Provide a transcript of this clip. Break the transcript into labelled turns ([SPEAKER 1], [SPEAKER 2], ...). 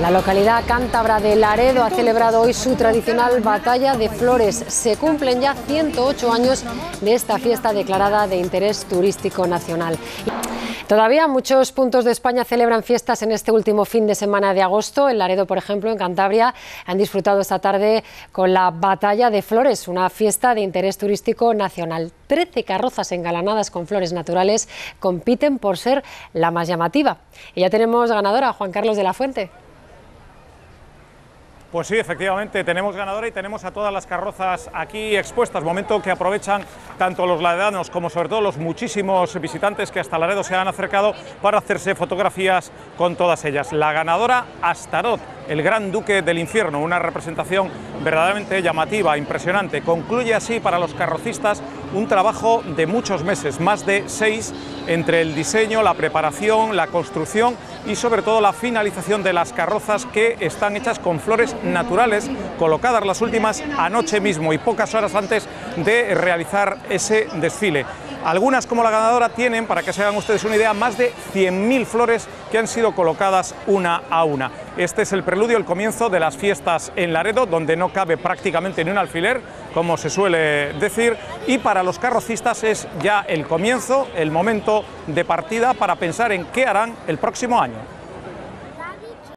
[SPEAKER 1] La localidad cántabra de Laredo ha celebrado hoy su tradicional batalla de flores. Se cumplen ya 108 años de esta fiesta declarada de interés turístico nacional. Todavía muchos puntos de España celebran fiestas en este último fin de semana de agosto. En Laredo, por ejemplo, en Cantabria, han disfrutado esta tarde con la Batalla de Flores, una fiesta de interés turístico nacional. Trece carrozas engalanadas con flores naturales compiten por ser la más llamativa. Y ya tenemos ganadora, Juan Carlos de la Fuente.
[SPEAKER 2] Pues sí, efectivamente, tenemos ganadora y tenemos a todas las carrozas aquí expuestas, momento que aprovechan tanto los laredanos como sobre todo los muchísimos visitantes que hasta Laredo se han acercado para hacerse fotografías con todas ellas. La ganadora Astarot, el gran duque del infierno, una representación verdaderamente llamativa, impresionante. Concluye así para los carrocistas un trabajo de muchos meses, más de seis, entre el diseño, la preparación, la construcción y sobre todo la finalización de las carrozas que están hechas con flores naturales, colocadas las últimas anoche mismo y pocas horas antes de realizar ese desfile. Algunas, como la ganadora, tienen, para que se hagan ustedes una idea, más de 100.000 flores que han sido colocadas una a una. Este es el preludio, el comienzo de las fiestas en Laredo, donde no cabe prácticamente ni un alfiler, como se suele decir, y para los carrocistas es ya el comienzo, el momento de partida para pensar en qué harán el próximo año.